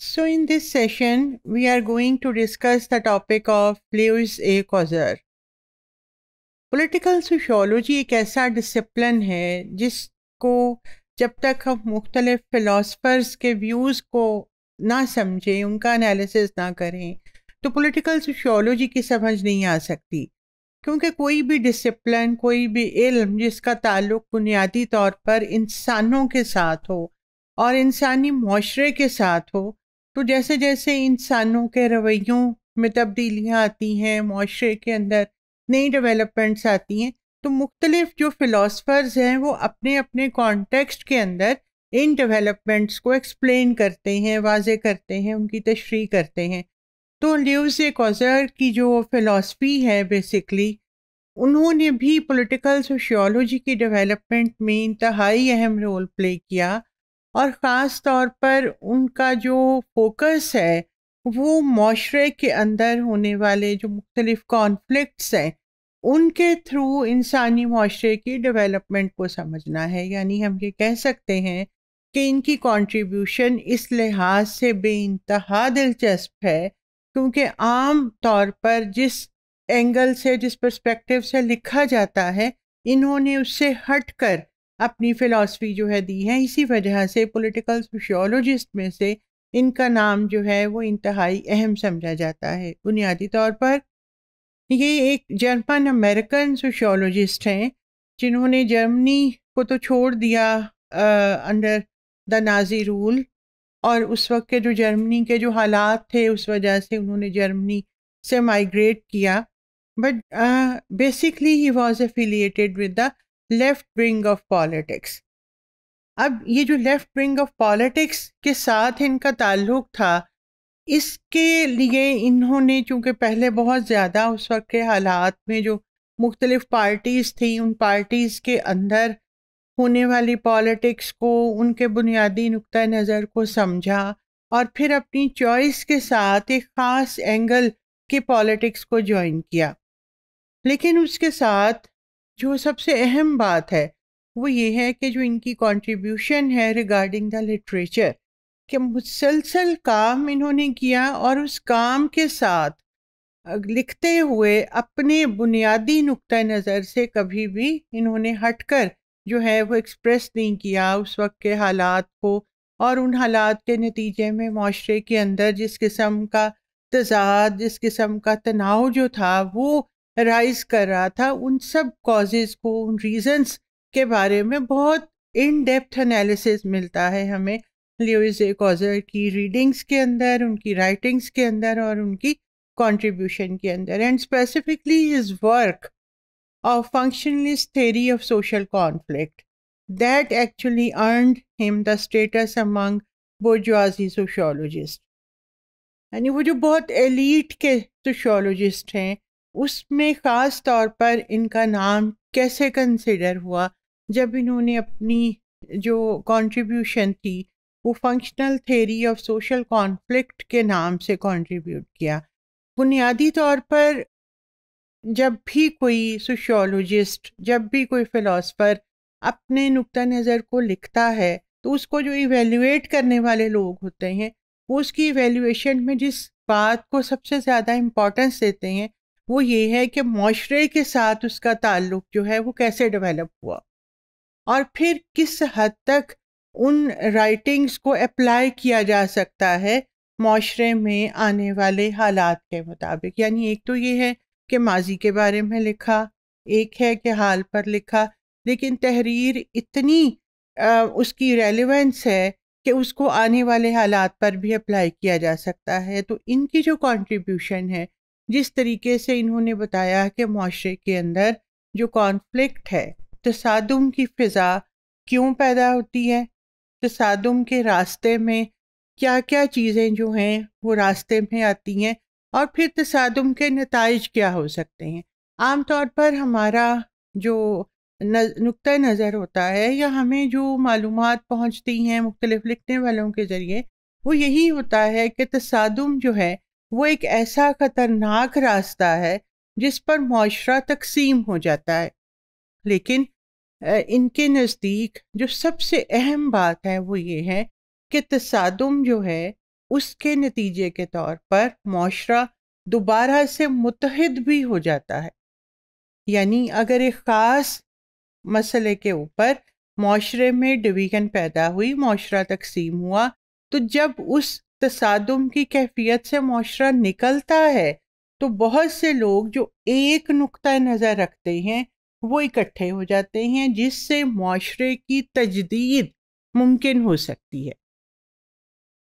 So, in this session, we are going to discuss the topic of Lewis A. Cozer. Political sociology एक ऐसा discipline है जिसको जब तक हम मुख्तलिफ़ फ़िलासफ़र्स के व्यूज़ को ना समझें उनका एनालिसिस ना करें तो पॉलिटिकल सोशोलॉजी की समझ नहीं आ सकती क्योंकि कोई भी डिसिप्लिन कोई भी इल्म जिसका ताल्लुक बुनियादी तौर पर इंसानों के साथ हो और इंसानी माशरे के साथ हो तो जैसे जैसे इंसानों के रवैयों में तब्दीलियाँ आती हैं माशरे के अंदर नई डेवलपमेंट्स आती हैं तो मुख्तलिफ़ जो फ़िलासफ़र्स हैं, वो अपने अपने कॉन्टेक्स्ट के अंदर इन डेवलपमेंट्स को एक्सप्लेन करते हैं वाजे करते हैं, उनकी तशरी करते हैं। तो ल्यूज कॉजर की जो फ़िलासफ़ी है बेसिकली उन्होंने भी पॉलिटिकल सोशियोलॉजी की डेवलपमेंट में इंतहाई अहम रोल प्ले किया। और ख़ास तौर पर उनका जो फोकस है, वो माशरे के अंदर होने वाले जो मुख्तलिफ़ कॉन्फ्लिक्ट्स हैं, उनके थ्रू इंसानी माशरे की डेवलपमेंट को समझना है। यानी हम ये कह सकते हैं कि इनकी कंट्रीब्यूशन इस लिहाज से बेानतहा दिलचस्प है, क्योंकि आम तौर पर जिस एंगल से, जिस पर्सपेक्टिव से लिखा जाता है, इन्होंने उससे हट कर अपनी फ़िलासफ़ी जो है दी है। इसी वजह से पॉलिटिकल सोशियोलॉजिस्ट में से इनका नाम जो है वो इंतहाई अहम समझा जाता है। बुनियादी तौर पर ये एक जर्मन अमेरिकन सोशियोलॉजिस्ट हैं, जिन्होंने जर्मनी को तो छोड़ दिया अंडर द नाजी रूल और उस वक्त के जो जर्मनी के जो हालात थे, उस वजह से उन्होंने जर्मनी से माइग्रेट किया। But basically he was affiliated with the left wing of politics अब ये जो लेफ़्ट विंग ऑफ़ पॉलिटिक्स के साथ इनका ताल्लुक था, इसके लिए इन्होंने, चूँकि पहले बहुत ज़्यादा उस वक्त के हालात में जो मुख्तलिफ़ पार्टीज़ थी, उन पार्टीज़ के अंदर होने वाली पॉलिटिक्स को, उनके बुनियादी नुक़ नज़र को समझा और फिर अपनी चॉइस के साथ एक ख़ास एंगल के पॉलिटिक्स को ज्वाइन किया। लेकिन उसके साथ जो सबसे अहम बात है, वो ये है कि जो इनकी कंट्रीब्यूशन है रिगार्डिंग द लिटरेचर कि मुसलसल काम इन्होंने किया और उस काम के साथ लिखते हुए अपने बुनियादी नुक़ नज़र से कभी भी इन्होंने हटकर जो है वो एक्सप्रेस नहीं किया उस वक्त के हालात को और उन हालात के नतीजे में माशरे के अंदर जिस किस्म का तजाद, जिस किस्म का तनाव जो था, वो राइज कर रहा था, उन सब कॉजेज़ को, उन रीज़न्स के बारे में बहुत इन डेप्थ एनालिसिस मिलता है हमें। लियोइस कॉजर की रीडिंग्स के अंदर, उनकी राइटिंग्स के अंदर और उनकी कंट्रीब्यूशन के अंदर। And specifically his work of functionalist theory of social conflict that actually earned him the status among bourgeoisie sociologist यानी वो जो बहुत एलीट के सोशोलॉजिस्ट हैं उसमें ख़ास तौर पर इनका नाम कैसे कंसिडर हुआ? जब इन्होंने अपनी जो कंट्रीब्यूशन थी, वो functional theory of social conflict के नाम से कंट्रीब्यूट किया। बुनियादी तौर पर जब भी कोई सोशोलॉजिस्ट जब भी कोई फ़िलासफ़र अपने नुक़ नज़र को लिखता है तो उसको जो इवेल्यूएट करने वाले लोग होते हैं, वो उसकी इवेल्यूएशन में जिस बात को सबसे ज़्यादा इम्पोर्टेंस देते हैं वो ये है कि माशरे के साथ उसका ताल्लुक जो है वो कैसे डेवलप हुआ? और फिर किस हद तक उन राइटिंग्स को अप्लाई किया जा सकता है माशरे में आने वाले हालात के मुताबिक? यानी एक तो ये है कि माजी के बारे में लिखा एक है कि हाल पर लिखा लेकिन तहरीर इतनी आ, उसकी रेलिवेंस है कि उसको आने वाले हालात पर भी अप्लाई किया जा सकता है। तो इनकी जो कंट्रीब्यूशन है जिस तरीके से इन्होंने बताया कि माशरे के अंदर जो कॉन्फ्लिक्ट है, तसादम की फ़िज़ा क्यों पैदा होती है? तसादम के रास्ते में क्या क्या चीज़ें जो हैं, वो रास्ते में आती हैं और फिर तसादम के नतज क्या हो सकते हैं? आम तौर पर हमारा जो नुक़ नज़र होता है या हमें जो मालूम पहुँचती हैं, मुख्तलिफ़ लिखने वालों के ज़रिए, वो यही होता है कि तसादम जो है वो एक ऐसा ख़तरनाक रास्ता है, जिस पर मुआरा तकसीम हो जाता है। लेकिन इनके नज़दीक जो सबसे अहम बात है, वो ये है कि तसादम जो है, उसके नतीजे के तौर पर मुआरा दोबारा से मुतहद भी हो जाता है। यानी अगर एक ख़ास मसले के ऊपर माशरे में डिवीज़न पैदा हुई माशरा तकसीम हुआ तो जब उस तसादम की कैफियत से माशरा निकलता है तो बहुत से लोग जो एक नुक़ नज़र रखते हैं, वो इकट्ठे हो जाते हैं, जिससे माशरे की तजदीद मुमकिन हो सकती है।